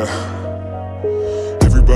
Yeah.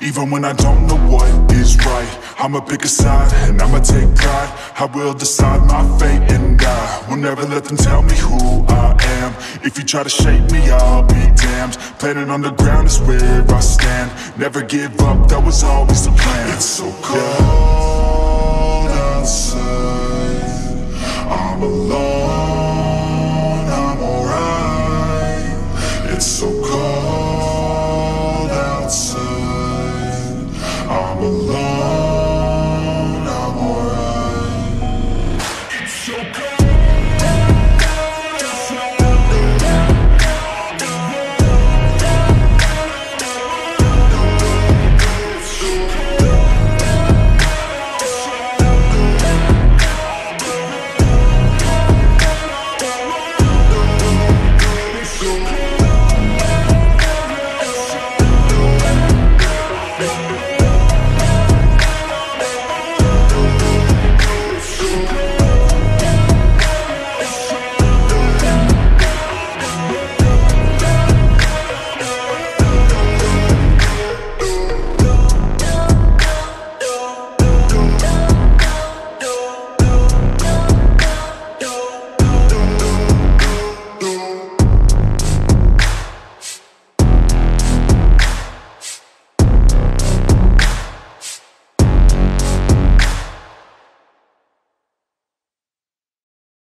Even when I don't know what is right I'ma pick a side and I'ma take pride. I will decide my fate and I will never let them tell me who I am. If you try to shape me, I'll be damned. Planet on the ground is where I stand. Never give up, that was always the plan